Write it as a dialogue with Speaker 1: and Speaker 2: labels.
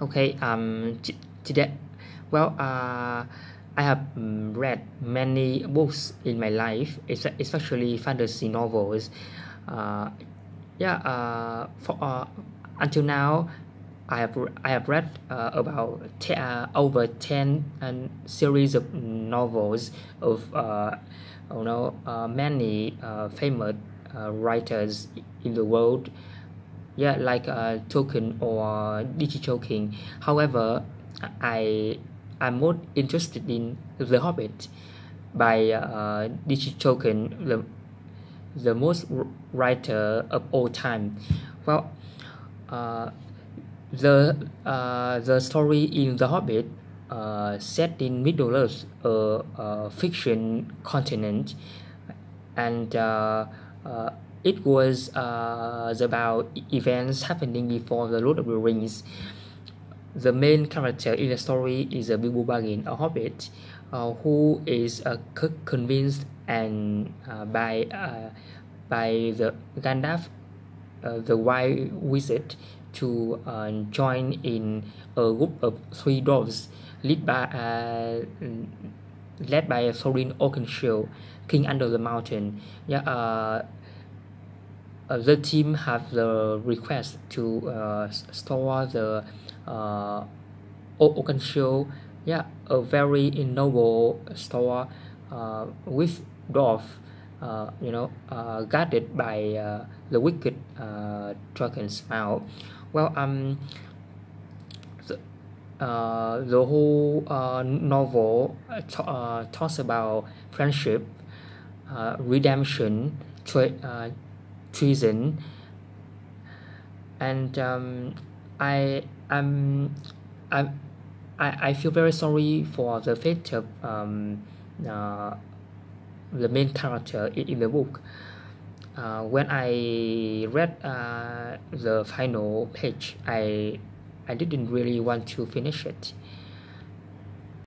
Speaker 1: Okay. Um. Today, well. Uh. I have read many books in my life, especially fantasy novels. Uh, yeah. Uh. For uh. Until now, I have I have read uh, about uh, over ten and series of novels of uh, you know uh, many uh, famous uh, writers in the world yeah like a token or D.G. Tolkien however I I'm more interested in The Hobbit by uh, D.G. Tolkien the the most writer of all time well uh, the uh, the story in The Hobbit uh, set in Middle Earth, a, a fiction continent, and uh, uh, it was uh, about events happening before the Lord of the Rings. The main character in the story is a Bilbo Baggins, a hobbit, uh, who is uh, convinced and uh, by uh, by the Gandalf, uh, the White Wizard, to join in a group of three dwarves led by led by Thorin Oakenshield, King Under the Mountain. Yeah, uh, uh, the team have the request to uh, store the uh, Oakenshield. Yeah, a very noble store uh, with dwarf. Uh, you know, uh, guarded by uh, the wicked uh, dragon Smaug well um the, uh, the whole uh, novel uh, uh, talks about friendship uh, redemption tre- uh, treason and um, I I'm I, I feel very sorry for the fate of um, uh, the main character in, in the book. Uh, when I read uh, the final page I I didn't really want to finish it